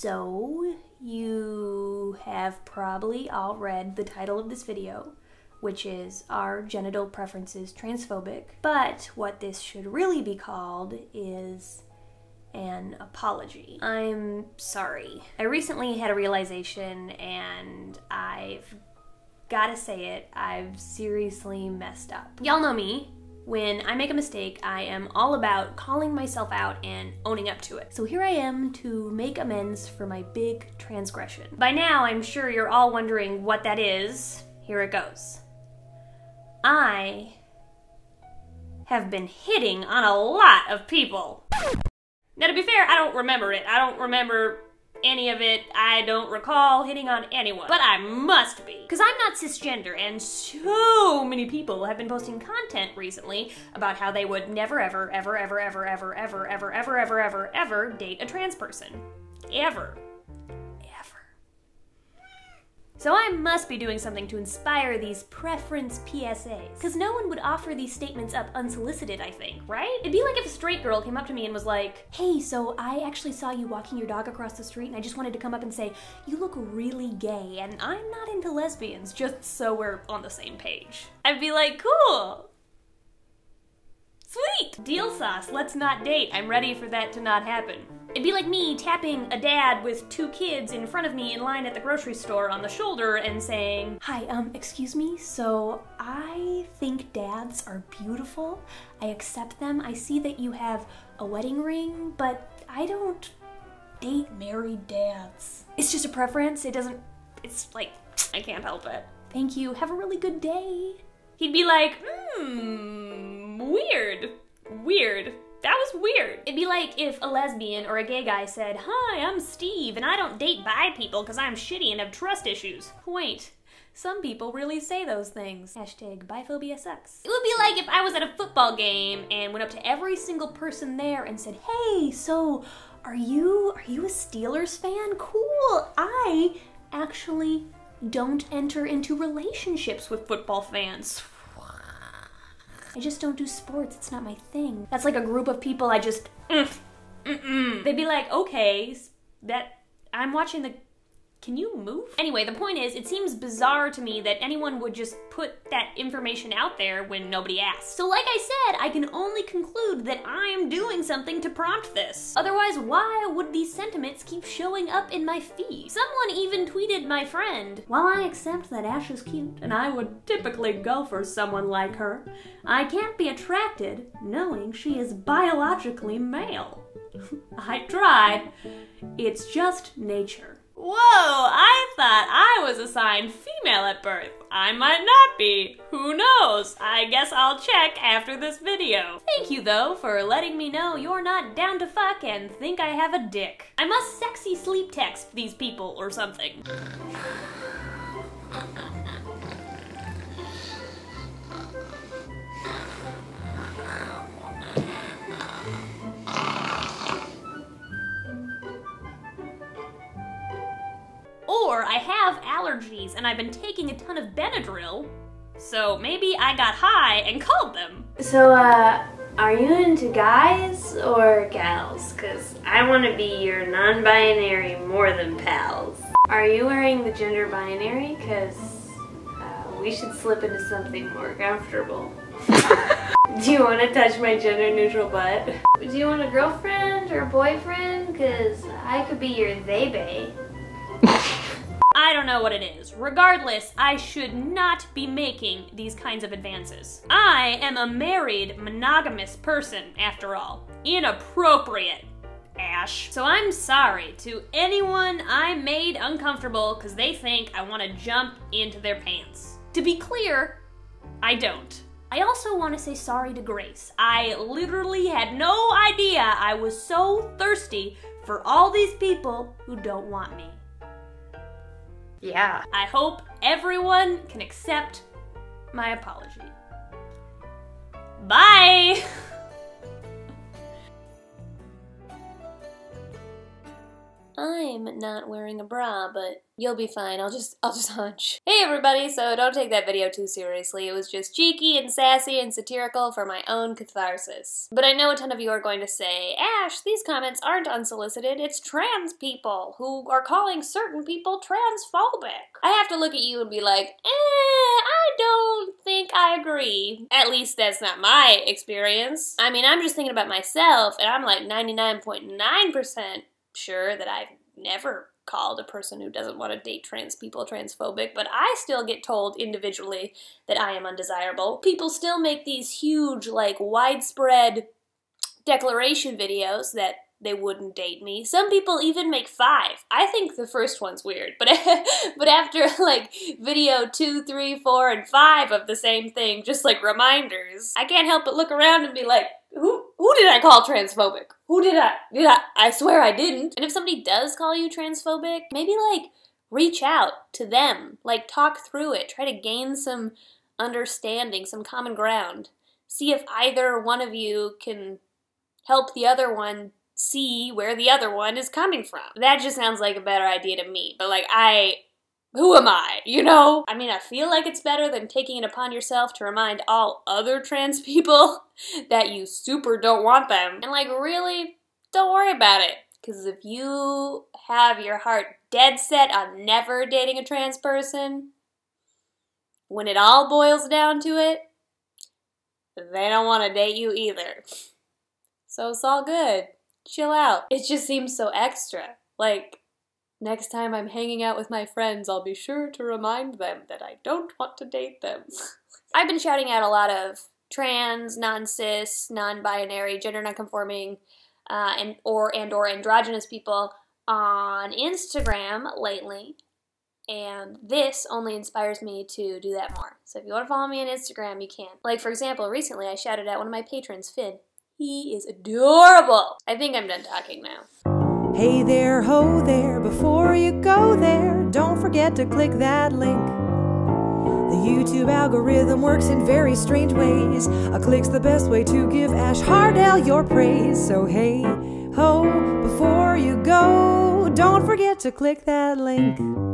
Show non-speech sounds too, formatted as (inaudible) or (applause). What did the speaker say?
So, you have probably all read the title of this video, which is Are Genital Preferences Transphobic? But what this should really be called is an apology. I'm sorry. I recently had a realization and I've gotta say it, I've seriously messed up. Y'all know me. When I make a mistake, I am all about calling myself out and owning up to it. So here I am to make amends for my big transgression. By now, I'm sure you're all wondering what that is. Here it goes. I have been hitting on a lot of people. Now, to be fair, I don't remember it. I don't remember any of it. I don't recall hitting on anyone. But I must be. Because I'm not cisgender, and so many people have been posting content recently about how they would never, ever, ever, ever, ever, ever, ever, ever, ever, ever, ever, ever date a trans person. Ever. So I must be doing something to inspire these preference PSAs. Because no one would offer these statements up unsolicited, I think, right? It'd be like if a straight girl came up to me and was like, hey, so I actually saw you walking your dog across the street and I just wanted to come up and say, you look really gay and I'm not into lesbians, just so we're on the same page. I'd be like, cool, Sweet! Deal sauce, let's not date. I'm ready for that to not happen. It'd be like me tapping a dad with two kids in front of me in line at the grocery store on the shoulder and saying, Hi, um, excuse me, so I think dads are beautiful. I accept them. I see that you have a wedding ring, but I don't date married dads. It's just a preference. It doesn't, it's like, I can't help it. Thank you. Have a really good day. He'd be like, hmm weird. Weird. That was weird. It'd be like if a lesbian or a gay guy said, Hi, I'm Steve, and I don't date bi people because I'm shitty and have trust issues. Wait, some people really say those things. Hashtag biphobia sucks. It would be like if I was at a football game and went up to every single person there and said, Hey, so are you are you a Steelers fan? Cool. I actually don't enter into relationships with football fans. I just don't do sports. It's not my thing. That's like a group of people I just. Mm, mm, mm. They'd be like, okay, that I'm watching the can you move? Anyway, the point is, it seems bizarre to me that anyone would just put that information out there when nobody asked. So like I said, I can only conclude that I am doing something to prompt this. Otherwise, why would these sentiments keep showing up in my feed? Someone even tweeted my friend, While I accept that Ash is cute, and I would typically go for someone like her, I can't be attracted knowing she is biologically male. (laughs) I tried. It's just nature. Whoa, I thought I was assigned female at birth. I might not be. Who knows? I guess I'll check after this video. Thank you though for letting me know you're not down to fuck and think I have a dick. I must sexy sleep text these people or something. Have allergies and I've been taking a ton of Benadryl, so maybe I got high and called them. So, uh, are you into guys or gals? Because I want to be your non-binary more than pals. Are you wearing the gender binary? Because uh, we should slip into something more comfortable. (laughs) Do you want to touch my gender neutral butt? Do you want a girlfriend or a boyfriend? Because I could be your they bae. I don't know what it is. Regardless, I should not be making these kinds of advances. I am a married, monogamous person, after all. Inappropriate. Ash. So I'm sorry to anyone I made uncomfortable because they think I want to jump into their pants. To be clear, I don't. I also want to say sorry to Grace. I literally had no idea I was so thirsty for all these people who don't want me. Yeah. I hope everyone can accept my apology. Bye! (laughs) I'm not wearing a bra, but you'll be fine. I'll just I'll just (laughs) hunch. Hey everybody, so don't take that video too seriously. It was just cheeky and sassy and satirical for my own catharsis. But I know a ton of you are going to say, Ash, these comments aren't unsolicited. It's trans people who are calling certain people transphobic. I have to look at you and be like, eh, I don't think I agree. At least that's not my experience. I mean, I'm just thinking about myself, and I'm like 99.9% sure that I've never called a person who doesn't want to date trans people transphobic, but I still get told individually that I am undesirable. People still make these huge, like, widespread declaration videos that they wouldn't date me. Some people even make five. I think the first one's weird, but (laughs) but after like video two, three, four, and five of the same thing, just like reminders, I can't help but look around and be like, who who did I call transphobic? Who did I? Did I? I swear I didn't. And if somebody does call you transphobic, maybe like reach out to them, like talk through it, try to gain some understanding, some common ground. See if either one of you can help the other one see where the other one is coming from. That just sounds like a better idea to me. But like I who am I, you know? I mean, I feel like it's better than taking it upon yourself to remind all other trans (laughs) people that you super don't want them. And like, really, don't worry about it. Because if you have your heart dead set on never dating a trans person, when it all boils down to it, they don't want to date you either. So it's all good. Chill out. It just seems so extra. Like, Next time I'm hanging out with my friends, I'll be sure to remind them that I don't want to date them. (laughs) I've been shouting out a lot of trans, non-cis, non-binary, gender non-conforming, uh, and or and or androgynous people on Instagram lately, and this only inspires me to do that more. So if you want to follow me on Instagram, you can. Like for example, recently I shouted out one of my patrons, Finn. He is adorable. I think I'm done talking now. Hey there, ho there, before you go there, don't forget to click that link. The YouTube algorithm works in very strange ways. A click's the best way to give Ash Hardell your praise. So hey, ho, before you go, don't forget to click that link.